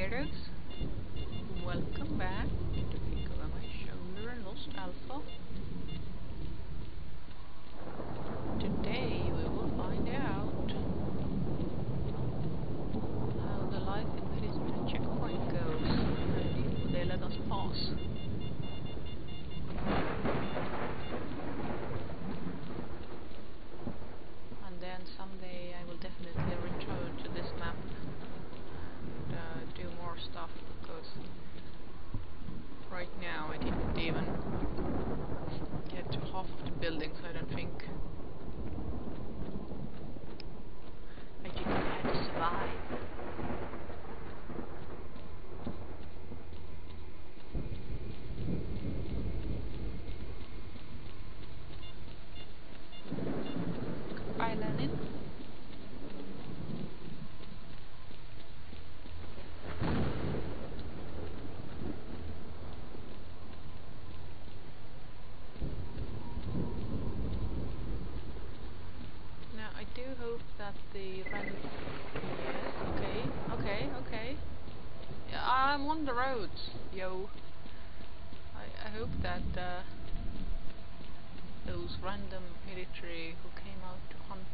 weirdos. Welcome back to Pick Over My Shoulder and Lost Alpha. Today we will find out how the life in this checkpoint goes and if they let us pass. And then someday I will definitely return to this map and uh, do more stuff because right now I didn't even get to half of the buildings I don't think. I didn't know how to survive. Bye Lenin. Now I do hope that the run. Yes. Okay. Okay. Okay. I'm on the road, yo. I I hope that uh, those random military who came out to hunt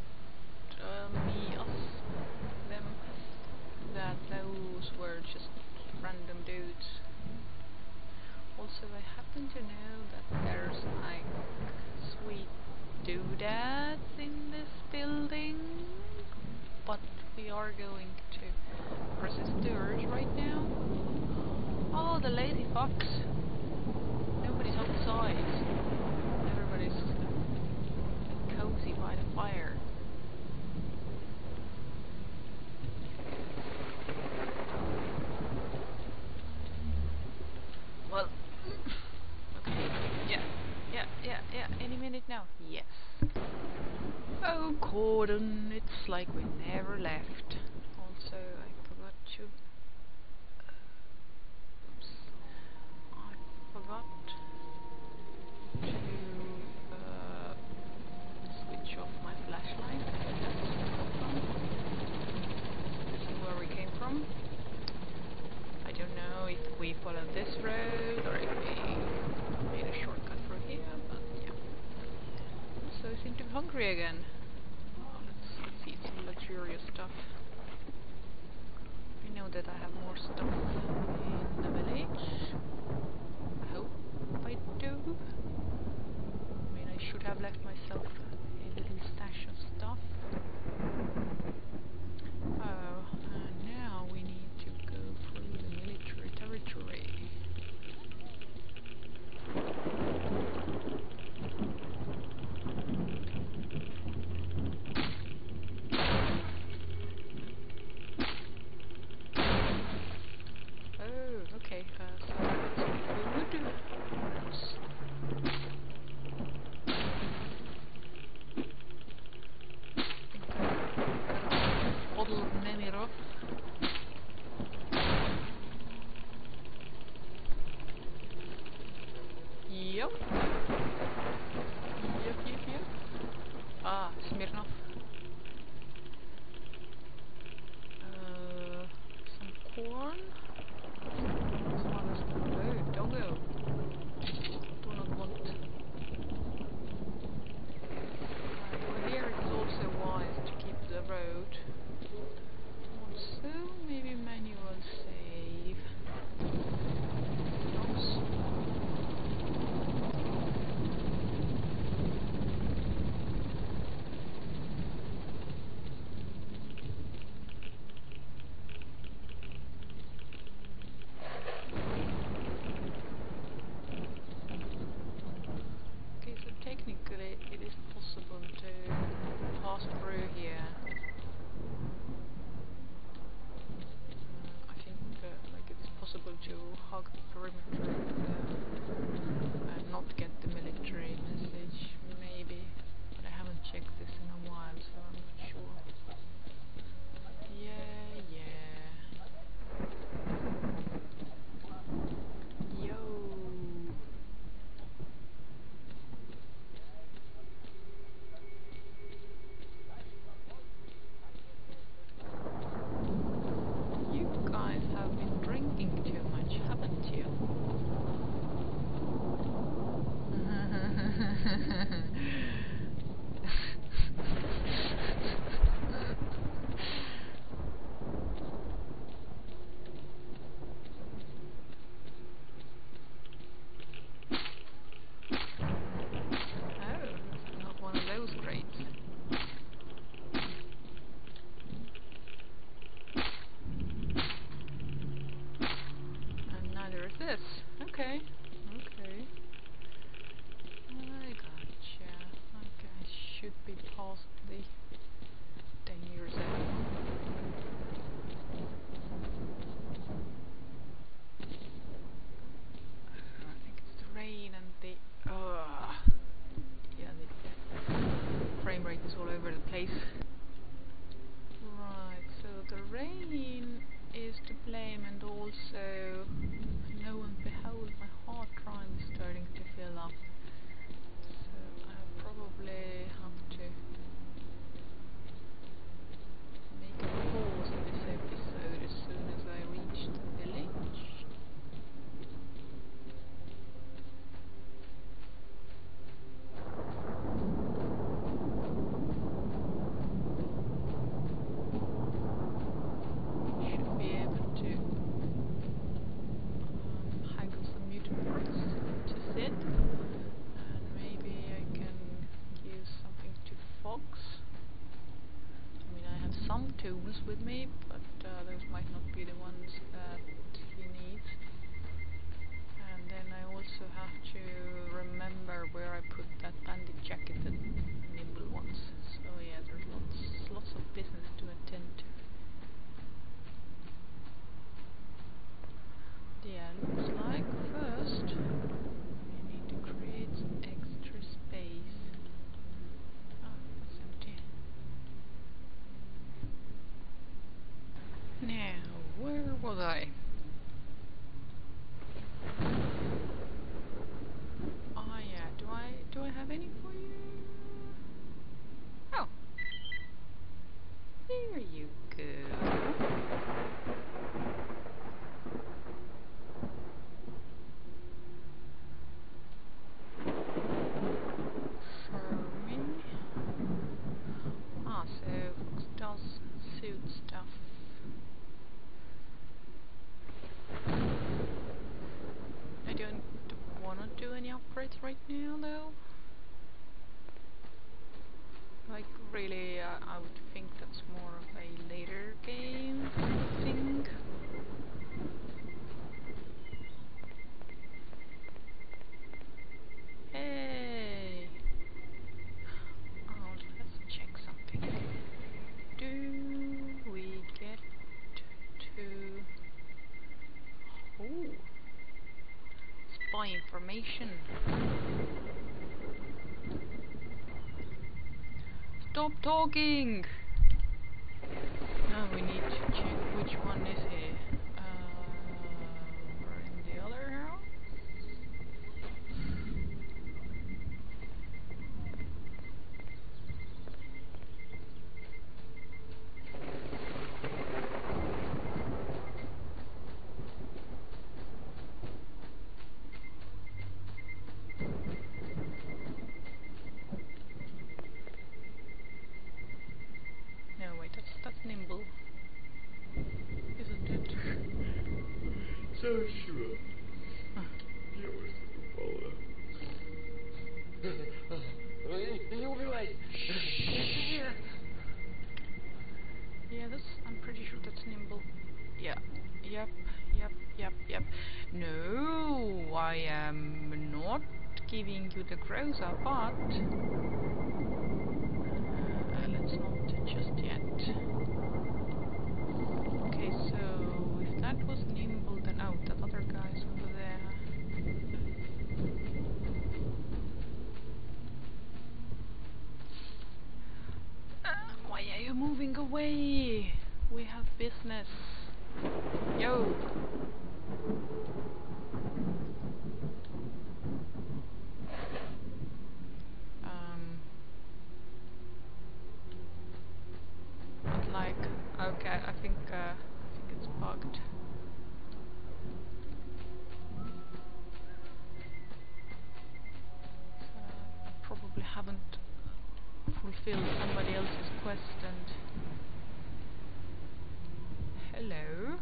uh, me, us, them, that those were just random dudes. Also, I happen to know that there's like sweet doodads in this building, but we are going to resist the urge right now. Oh, the lazy fox! Nobody's outside. Everybody's cozy by the fire. Well, okay, yeah, yeah, yeah, yeah, any minute now, yes. Oh, it's like we never left. with me. Now, where was I? Oh yeah, do I do I have any for my information. Stop talking! Now we need to check which one is. yep, yep. No, I am not giving you the Groza, but... Uh, let's not just yet. Okay, so if that was nimble, then... Oh, that other guy's over there. Uh, why are you moving away? We have business. Yo! Um, like, okay, I think, uh, I think it's bugged. Uh, haven't fulfilled somebody else's quest and hello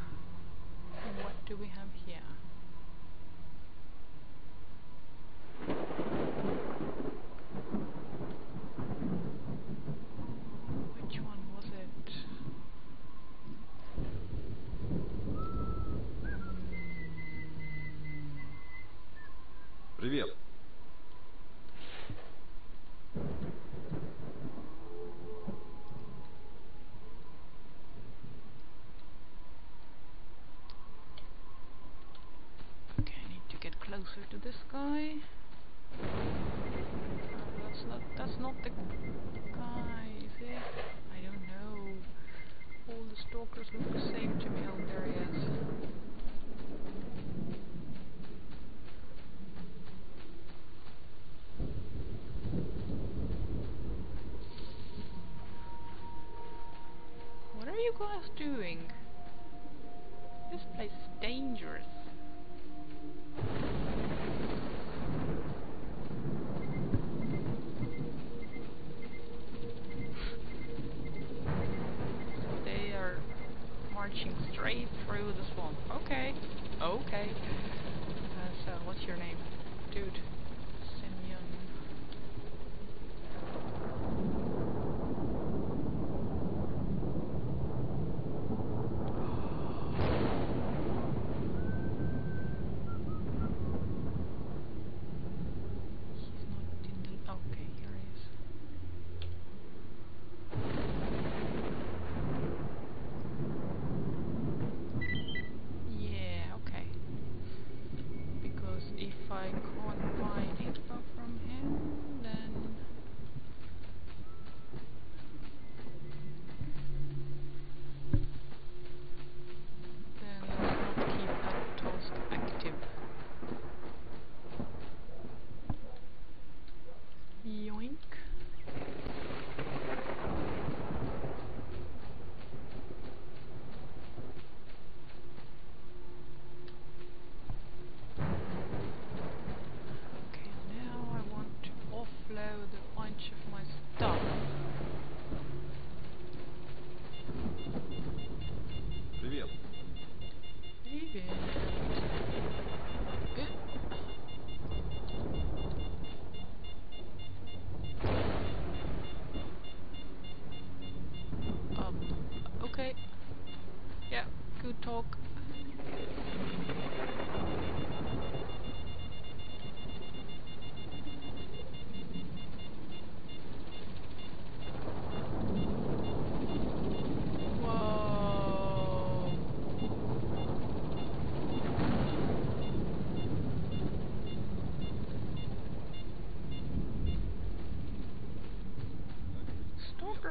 do we have this guy.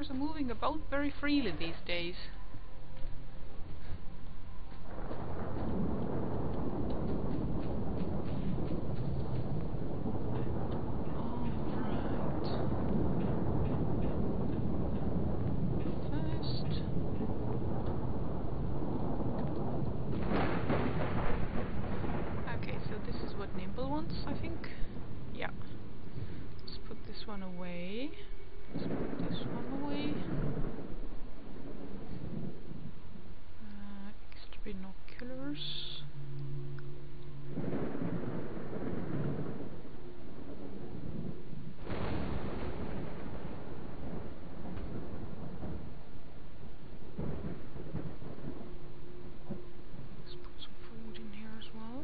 Stalkers are moving about very freely these days. Alright. First. Okay, so this is what Nimble wants, I think. Yeah. Let's put this one away. Let's put this one away. Uh, extra binoculars. Let's put some food in here as well.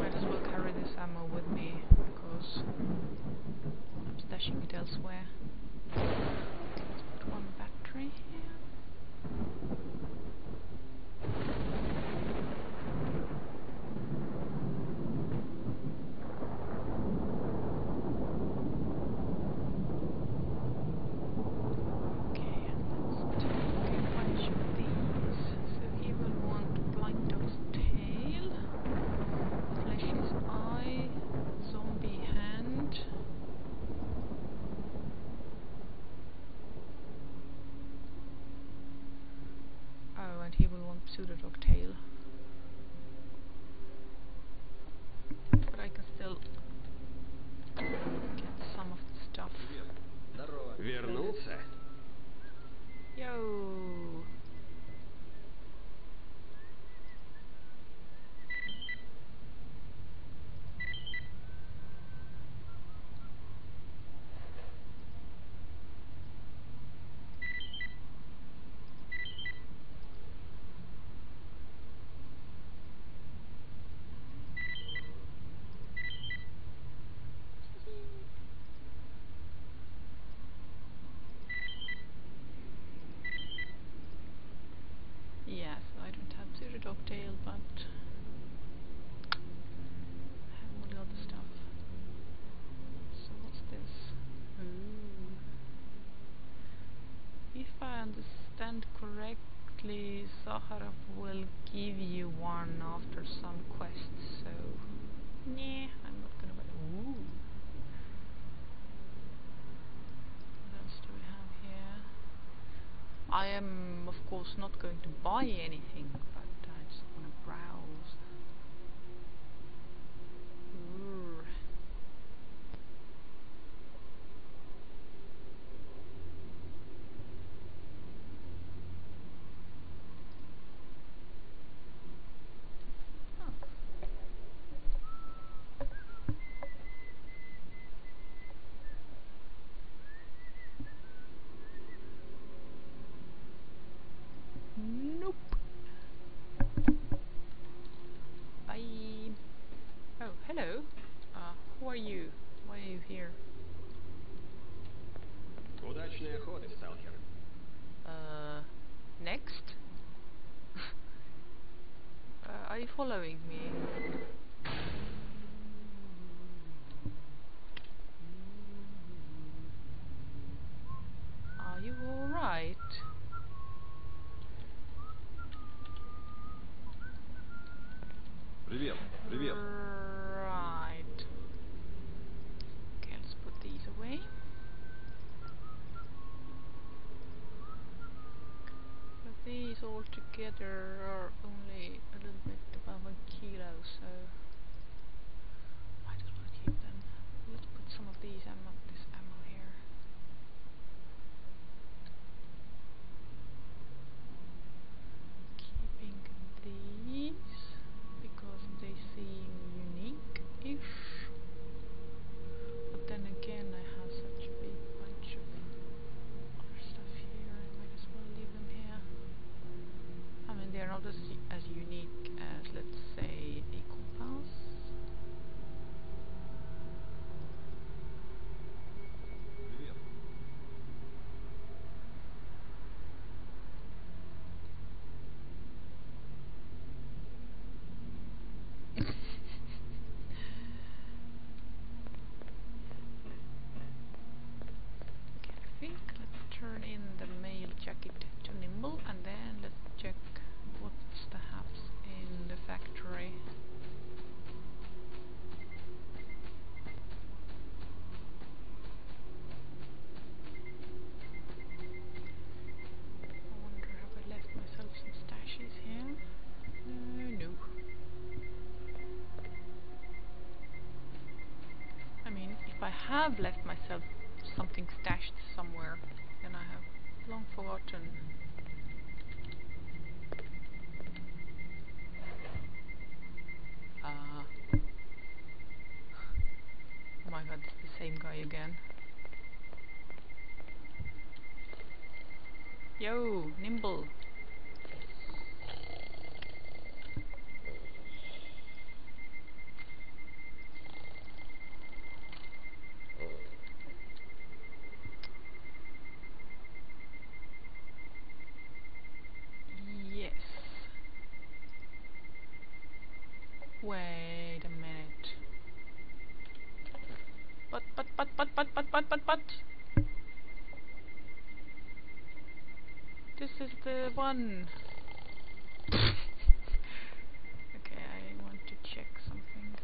Might as well carry this ammo with me because I'm stashing it elsewhere. Okay, let's put one battery here. Okay, and let's take a bunch of these. So he will want blind dog's tail, flesh's eye, zombie hand. Oh, and Sakharov will give you one after some quests, so... Nah, I'm not gonna buy... Ooh! What else do we have here? I am, of course, not going to buy anything, but I just wanna browse. Привет, привет. Right. Okay, let's put these away. But these all together Have left myself something stashed somewhere, and I have long forgotten. Ah. oh my god, it's the same guy again. Yo, Nimble. Yes. Wait a minute. But, but, but, but, but, but. This is the one. okay, I want to check something.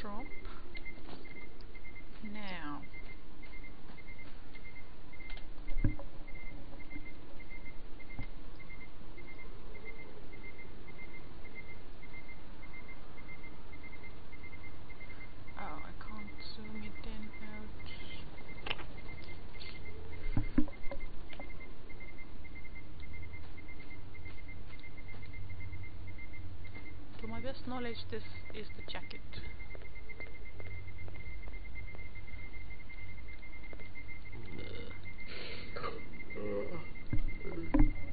Drop. Now. Oh, I can't zoom it in out. To my best knowledge, this is the jacket.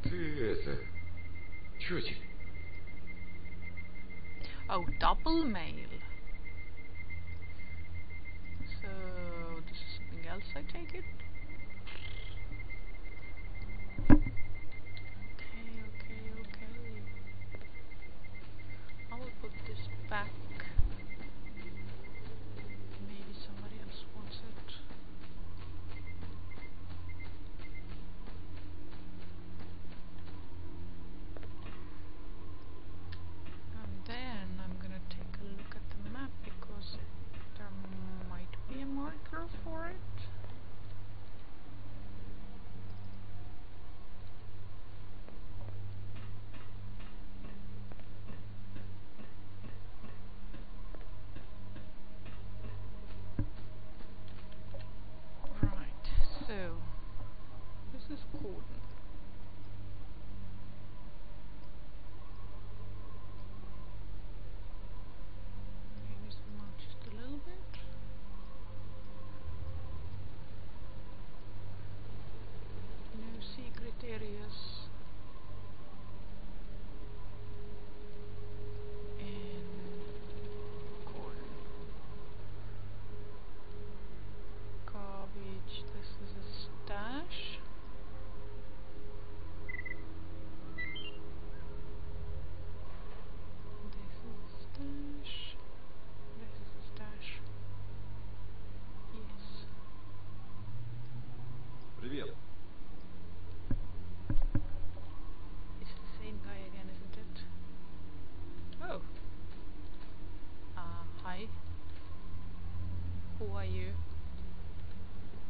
Ты это... Чё тебе? Oh, double mail. So, this is something else, I take it? Bye.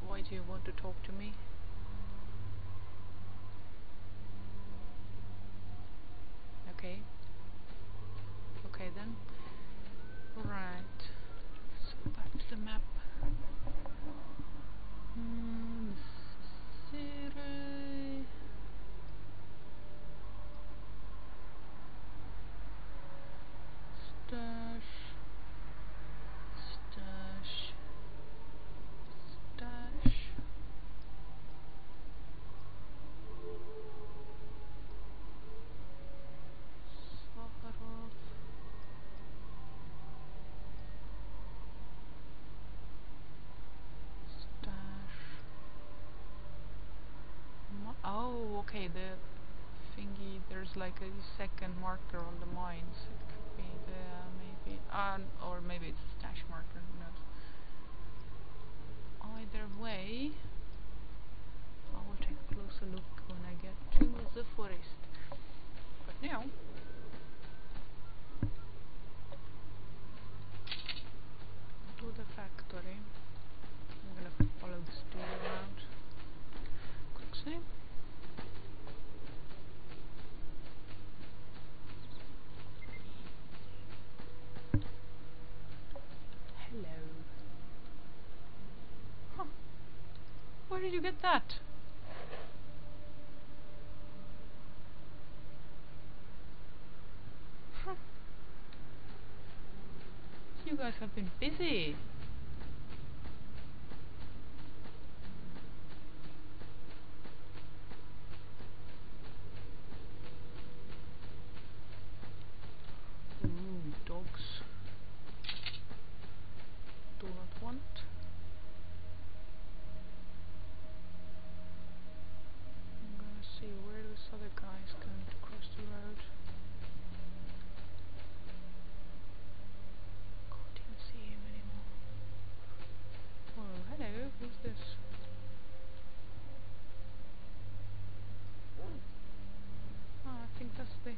Why do you want to talk to me? Okay. Okay then. Right. So back to the map. Hmm, Stash. Stash. Stash. Sakharov. Stash. Ma- oh, okay, the thingy, there's like a second marker on the mines. It could be the, maybe, uh, or maybe it's a stash marker, who knows. Either way, I will take a closer look when I get to the forest. But now, to the factory. I'm gonna follow this dude around. Quick save. Hello. Huh. Where did you get that? You guys have been busy. Ooh, dogs. Do not want. I'm gonna see where this other guy is going to cross the road. Can't even see him anymore. Oh, hello, who's this? Oh, I think that's the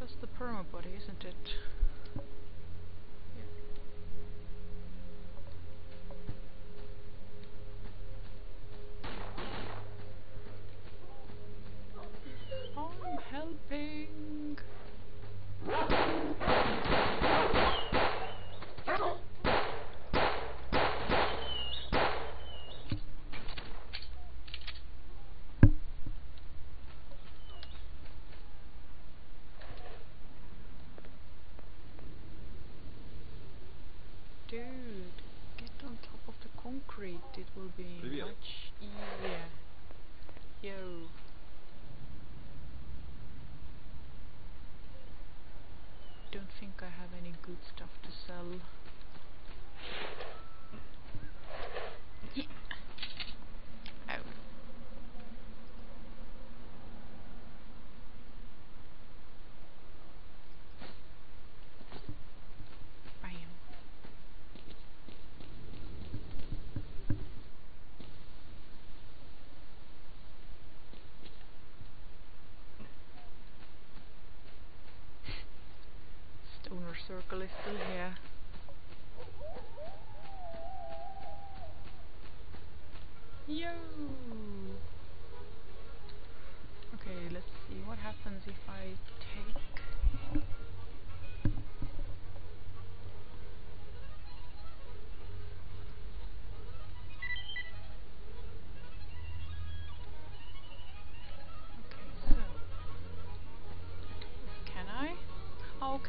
That's the perma body, isn't it? Yeah. I'm helping. Dude, get on top of the concrete. It will be Привет. much easier. Yo. Don't think I have any good stuff to sell.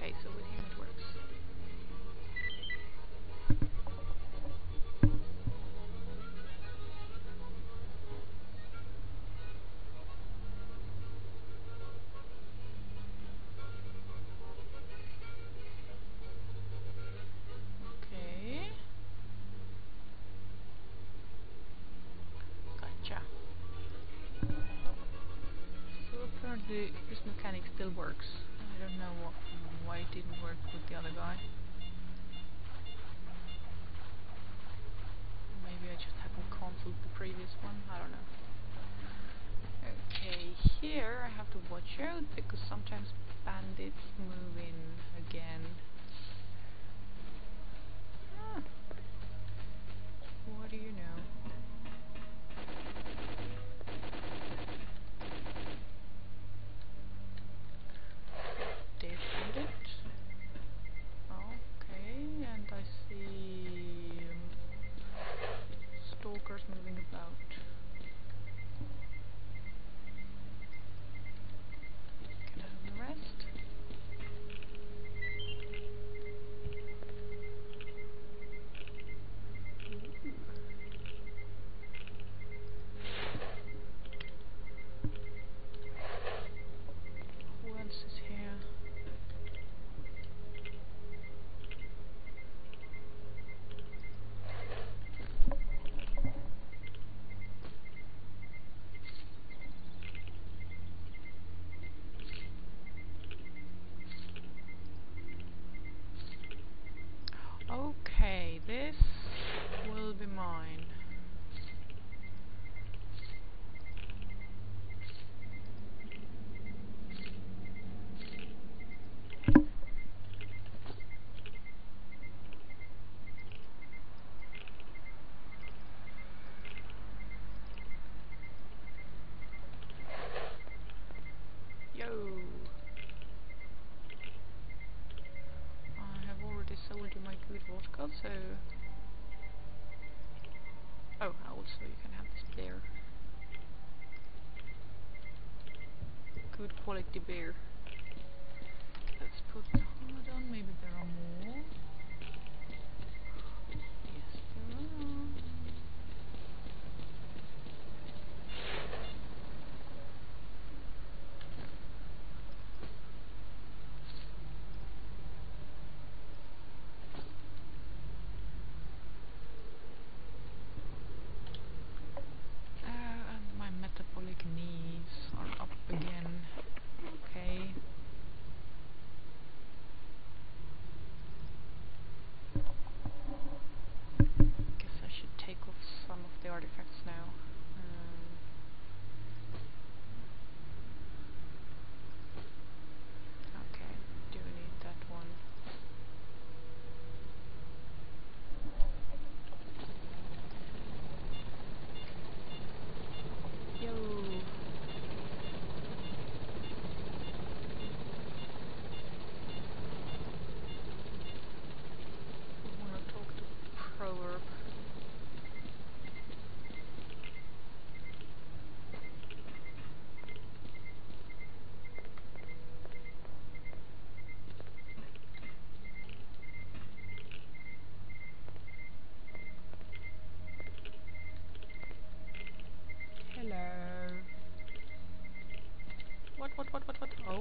Okay, so with him works. This mechanic still works. I don't know what, why it didn't work with the other guy. Maybe I just haven't cancelled the previous one. I don't know. Okay, here I have to watch out because sometimes bandits move in again. Ah. What do you know? Dead bandit. Okay, and I see um, stalkers moving about. Can I have the rest? Ooh. Who else is here? Okay, this will be mine. Yo! I have already sold you my good vodka, so... Oh, also you can have this beer. Good quality beer. Let's put the hood on, maybe there are more. Yes, there are. Uh, and my metabolic needs are up again. Okay. Guess I should take off some of the artifacts now. Um, okay, do need that one. Yo. I wanna talk to Proverb. Hello. What, what, what, what, what? Oh.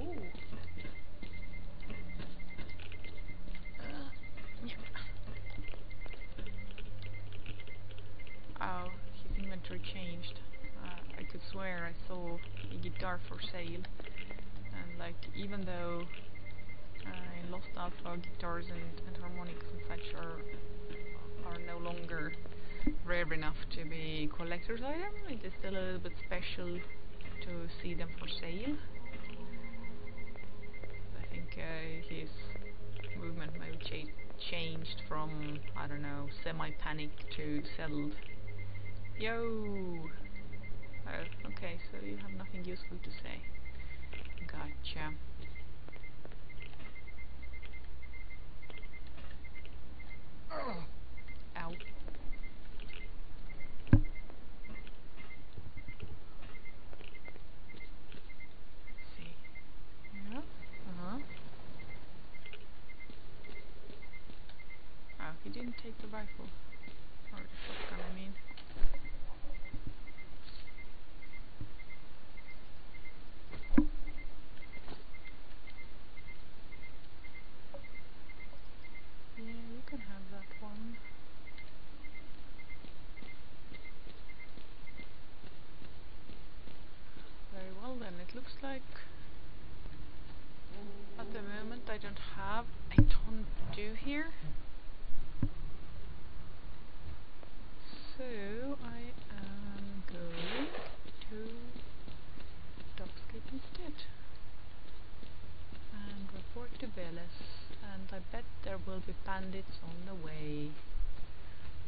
Uh, yeah. Oh, his inventory changed. Uh, I swear I saw a guitar for sale. And like, even though in Lost Alpha guitars and, and harmonics and such are are no longer rare enough to be collector's item. It is still a little bit special to see them for sale. I think uh, his movement mode cha changed from, I don't know, semi-panic to settled. Yo! Oh, okay, so you have nothing useful to say. Gotcha. Ow. Oh, he didn't take the rifle. Or the shotgun, I mean. Yeah, you can have that one. Very well then, it looks like at the moment I don't have a ton to do here. So I am going to Darkscape to Veles, and I bet there will be bandits on the way.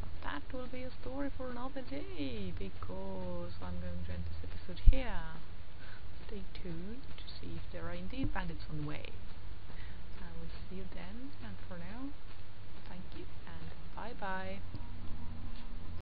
But that will be a story for another day, because I'm going to end this episode here. Stay tuned to see if there are indeed bandits on the way. I will see you then, and for now, thank you, and bye bye.